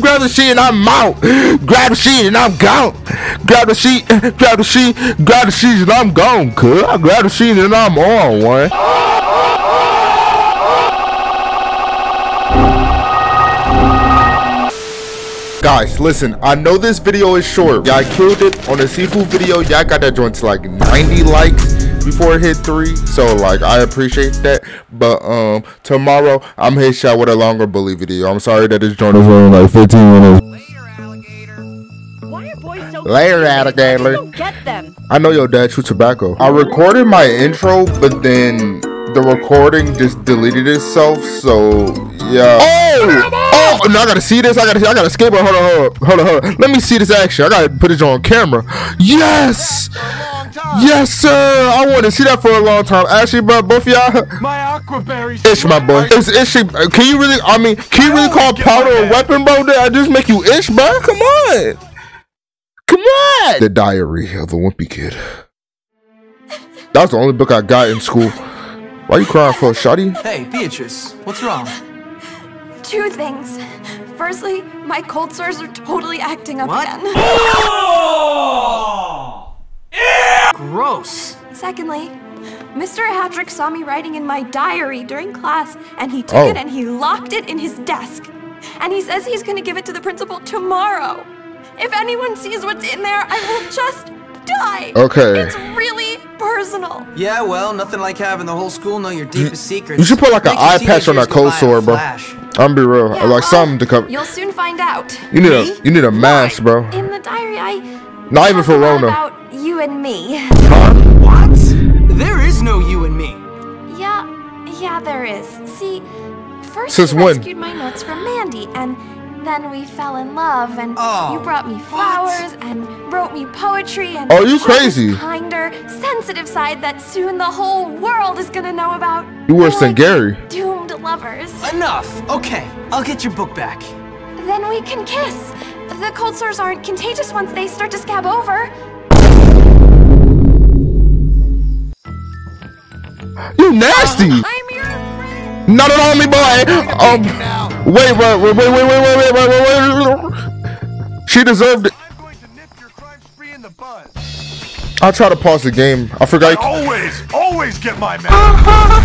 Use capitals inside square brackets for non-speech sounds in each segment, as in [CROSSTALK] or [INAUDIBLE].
Grab the sheet and I'm out. Grab the sheet and I'm gone. Grab the sheet, grab the sheet, grab the sheet and I'm gone. Cuz I grab the sheet and I'm on one. Guys, listen, I know this video is short. Y'all killed it on the seafood video. Y'all got that joint to like 90 likes before it hit three. So like I appreciate that. But um tomorrow I'm hit shot with a longer bully video. I'm sorry that this joint is only like 15 minutes. Why are boys so Later, alligator. I don't get them. I know your dad chew tobacco. I recorded my intro, but then the recording just deleted itself. So yeah. Oh, oh! No, I gotta see this. I gotta, I gotta skateboard. Hold on, hold on, hold on, hold on. Let me see this action. I gotta put it on camera. Yes, yes, sir. I want to see that for a long time. Actually, bro, both of y'all. My aquaberry. Ish, my boy. Is ish? Can you really? I mean, can you really call powder a weapon, bro? Did I just make you ish, bro? Come on, come on. The Diary of the Wimpy Kid. That was the only book I got in school. Why are you crying for, a Shotty? Hey, Beatrice, what's wrong? Two things. Firstly, my cold sores are totally acting up What? again. [LAUGHS] Oh! Gross. Secondly, Mr. Hattrick saw me writing in my diary during class, and he took Oh. it and he locked it in his desk. And he says he's gonna give it to the principal tomorrow. If anyone sees what's in there, I will just die. Okay. It's really personal. Yeah, well, nothing like having the whole school know your deepest secrets. You should put like an eye patch on that cold sore, bro. flash. I'm be real. Yeah, like well, something to cover. You'll soon find out. You need Me? a, you need a mask, bro. In the diary, I Not even for a lot Rona. About you and me. What? There is no you and me. Yeah, yeah, there is. See, first Since you when? rescued my notes from Mandy, and then we fell in love, and Oh, you brought me flowers and wrote me poetry, and Oh, you showed this crazy. kinder, sensitive side that soon the whole world is gonna know about. You worse We're than like Gary. Doomed lovers. Enough. Okay, I'll get your book back. Then we can kiss. The cold sores aren't contagious once they start to scab over. You nasty. I'm your friend. Not on me, boy. Um, wait, wait, wait, wait, wait, wait, wait, wait, wait, wait. She deserved it. I'm going to nip your crime spree in the bud. I'll try to pause the game. I forgot. Always, always get my man.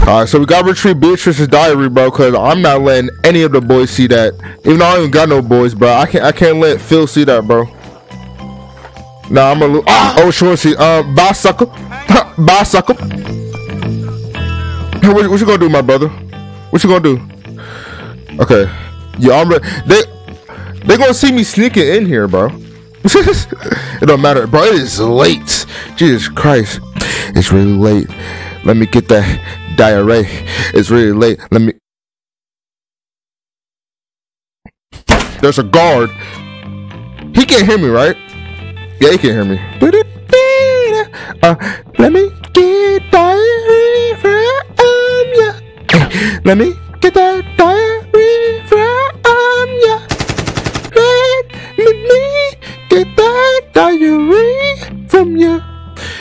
All right, so we got to retrieve Beatrice's diary, bro. Cause I'm not letting any of the boys see that. Even though I even got no boys, bro. I can't. I can't let Phil see that, bro. Nah, I'm a little. Oh, oh sure. See, um, bye, sucker. bye, sucker. What, what you gonna do, my brother? What you gonna do? Okay. Yeah, I'm ready. They they gonna see me sneaking in here, bro. [LAUGHS] it don't matter, bro. It is late. Jesus Christ, it's really late. Let me get that diarrhea. It's really late. Let me. There's a guard. He can't hear me, right? Yeah, he can't hear me. Uh, let me get diarrhea. Let me get that diarrhea from ya. Let me get that diarrhea from ya.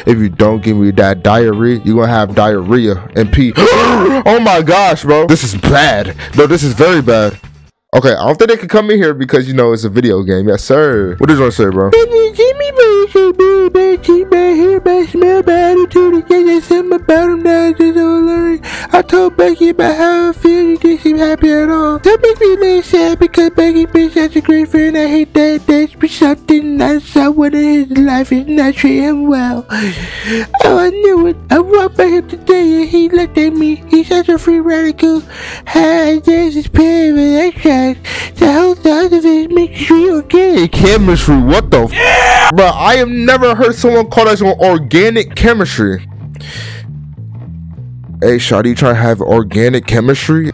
If you don't give me that diarrhea, you're gonna have diarrhea and pee. [GASPS] oh my gosh, bro. This is bad. No, this is very bad. Okay, I don't think they can come in here because you know it's a video game. Yes, sir. What want to say, bro? Told Becky about how I feel. You didn't seem happy at all. That makes me a little sad because Becky been such a great friend. I hate that there's been something that someone in his life is not treating him well. Oh, I knew it. I walked by him today and he looked at me. He's such a free radical. Hi, there's his pair of electrons. The whole thought of it makes sure organic chemistry. What the f? Bro, I have never heard someone call that on organic chemistry. Hey, Shotty, you trying to have organic chemistry?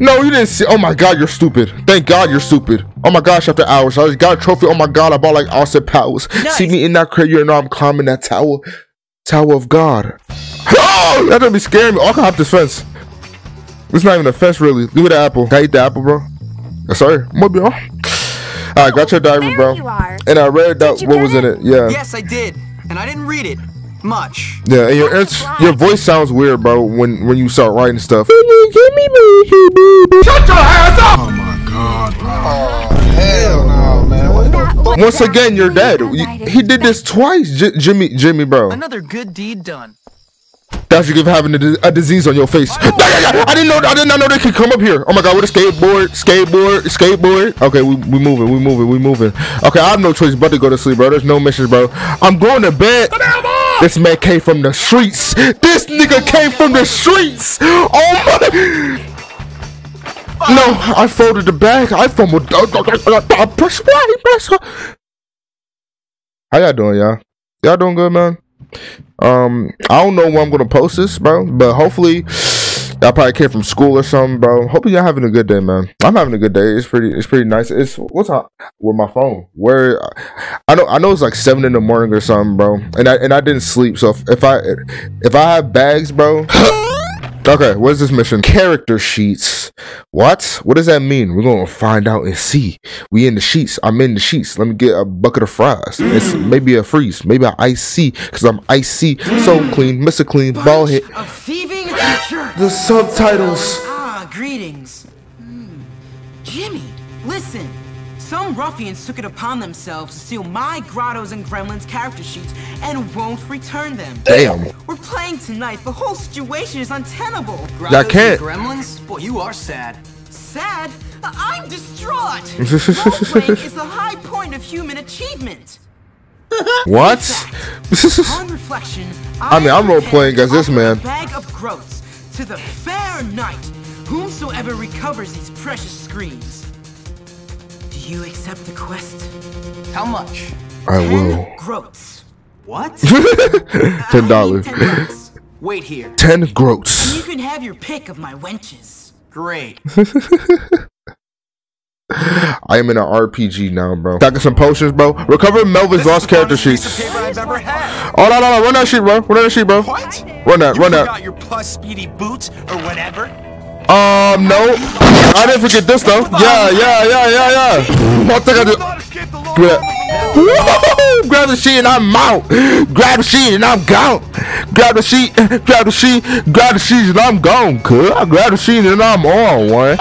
No, you didn't see. Oh my god, you're stupid. Thank God you're stupid. Oh my gosh, after hours, I just got a trophy. Oh my god, I bought like Austin Powers. See me in that crate, you know I'm climbing that tower. Tower of God. Oh, that gonna be scaring me. Oh, I can hop this fence. It's not even a fence, really. Give me the apple. Can I eat the apple, bro? Yes, sorry. Maybe. Alright, got your diary, There bro. you. And I read that what get was in it? it. Yeah. Yes, I did, and I didn't read it. Much. Yeah, and your it's, your voice sounds weird, bro. When when you start writing stuff. Shut your ass up! Once again, you're dead. He did this twice, J- Jimmy. Jimmy, bro. Another good deed done. That's you give having a, a disease on your face. [LAUGHS] I didn't know. I did not know they could come up here. Oh my god, with a skateboard, skateboard, skateboard. Okay, we we moving, we moving, we moving. Okay, I have no choice but to go to sleep, bro. There's no missions, bro. I'm going to bed. This man came from the streets. This nigga came from the streets. Oh my. No, I folded the bag. I fumbled. I press Y, press Y. How y'all doing, y'all? Y'all doing good, man? Um, I don't know when I'm gonna post this, bro, but hopefully y'all probably came from school or something, bro. Hopefully y'all having a good day, man. I'm having a good day. It's pretty, it's pretty nice. It's what's up with my phone? Where I know, I know it's like seven in the morning or something, bro, and I and I didn't sleep. So if, if I if I have bags, bro. [LAUGHS] Okay, what is this mission? Character sheets. What? What does that mean? We're gonna find out and see. We in the sheets. I'm in the sheets. Let me get a bucket of fries. It's maybe a freeze, maybe an icy, cause I'm icy, so clean, Mr. Clean, ball hit. Of thieving jerks. The subtitles. Ah, greetings. Hmm. Jimmy, listen. Some ruffians took it upon themselves to steal my Grottos and Gremlins character sheets and won't return them. Damn. We're playing tonight. The whole situation is untenable. I can't. Gremlins? Boy, you are sad. Sad? I'm distraught. [LAUGHS] Role-playing is the high point of human achievement. What? On reflection, I mean, I'm role-playing as this man. a bag of groats to the fair knight, whomsoever recovers these precious screens. Do you accept the quest? How much? I will. Groats. What? [LAUGHS] [LAUGHS] Ten dollars. Wait here. Ten groats. You can have your pick of my wenches. Great. [LAUGHS] I am in an RPG now, bro. Got some potions, bro. Recover Melvin's lost character sheets. I've ever had. Oh no, no, no! Run that sheet, bro. Run that sheet, bro. What? Run that, You run that. your plus speedy boots or whatever? Um, no. I didn't forget this though. Yeah, yeah, yeah, yeah, yeah. I think I You did. not escape the [LAUGHS] law. Grab, the sheet and I'm out. Grab the sheet and I'm gone. Grab the sheet, grab the sheet, grab the sheet and I'm gone. Cuz I grab the sheet and I'm on one.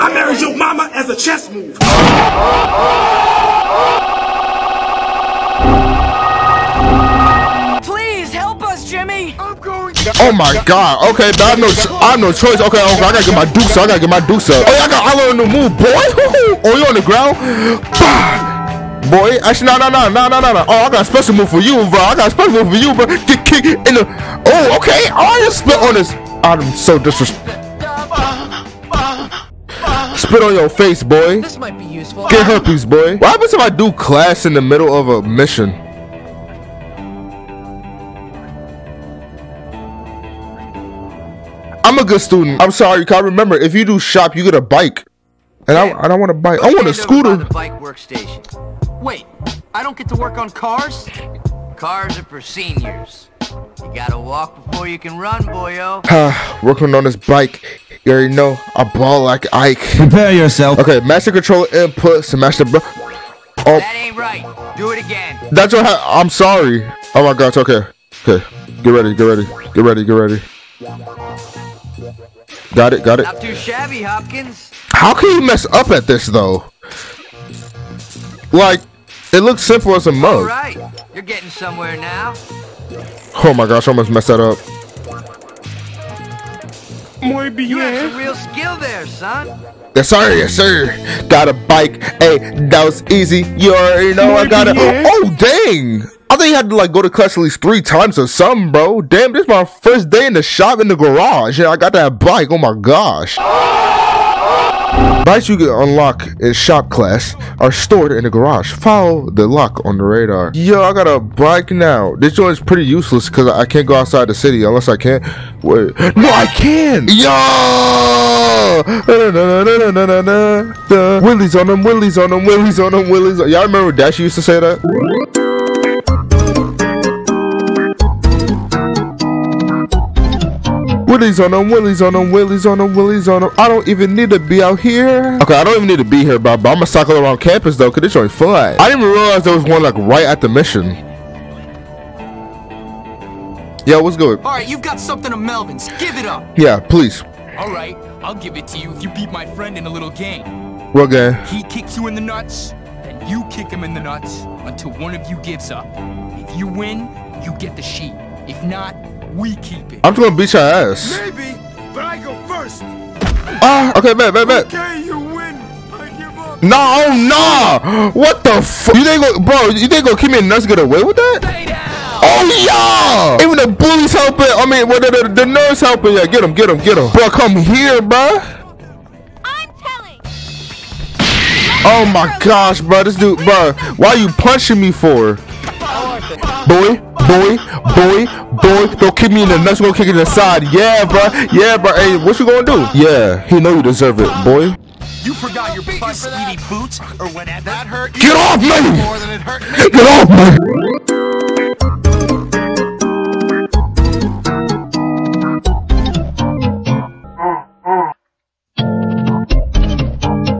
I married your mama as a chess move. Please help us, Jimmy. I'm going Oh my god. Okay, but I have no, I have no choice. Okay, okay, I gotta get my dukes. up. I gotta get my dukes up. Oh, I got, I learned a new move, boy. [LAUGHS] Oh, you on the ground? Bah! Boy, actually, no, no, no, no, no, no, no. Oh, I got a special move for you, bro. I got a special move for you, bro. Get kicked in the. Oh, okay. Oh, I just spit on this. I'm so disrespectful. Spit on your face, boy. This might be useful. Get herpes, boy. What happens if I do class in the middle of a mission? I'm a good student. I'm sorry. Can I remember if you do shop, you get a bike. And I, I don't want a bike. I want a Stand over by scooter. the bike workstation. Wait, I don't get to work on cars? Cars are for seniors. You gotta walk before you can run, boyo. [SIGHS] Working on this bike. You already know. I ball like Ike. Prepare yourself. Okay, master control input. Smash the. Bro- oh, That ain't right. Do it again. that's what Ha- I'm sorry. Oh my gosh. Okay. Okay. Get ready. Get ready. Get ready. Get ready. Got it. Got it. Not too shabby, Hopkins. How can you mess up at this though? Like, it looks simple as a All mug. right. You're getting somewhere now. Oh my gosh, I almost messed that up. You have some real skill there, son. Yes sir, yes sir. Got a bike. Hey, that was easy. You already know I got it. Oh dang! I think you had to like go to class at least three times or something, bro. Damn, this is my first day in the shop in the garage. and I got that bike. Oh my gosh. Bikes you can unlock in shop class are stored in the garage. Follow the lock on the radar. Yo, I got a bike now. This joint's pretty useless because I can't go outside the city unless I can. Wait, no, I can. Yo, Willies on them, willies on them, willies on them, willies. Y'all remember Dash used to say that? Willies on them, willies on them, willies on them, willies on them. I don't even need to be out here. Okay, I don't even need to be here, but, but I'm gonna cycle around campus though, cause this joint fun. I didn't even realize there was one like right at the mission. Yeah, what's good? All right, you've got something of Melvin's. Give it up. Yeah, please. All right, I'll give it to you if you beat my friend in a little game. What game? He kicks you in the nuts, then you kick him in the nuts until one of you gives up. If you win, you get the sheet. If not, we keep it. I'm just gonna beat your ass. Maybe, but I go first. Ah, okay, bet, bet, bet. Okay, you win. I give up. No, oh, no! What the fuck? You think, go- bro? You think gonna keep me in nuts get away with that? Oh yeah! Even the bullies helping. I mean, well, the, the, the nerds helping. Yeah, get him, get him, get him. Bro, come here, bro. I'm telling. Oh my gosh, bro, this dude, bro. Why are you punching me for? Boy, boy, boy, boy. Don't kick me in the nuts. Gonna kick it in the side. Yeah, bro. Yeah, bro. Hey, what you gonna do? Yeah, he know you deserve it, boy. You forgot your speedy boots or whatever. That hurt Get off me! more than it hurt me. Get off me!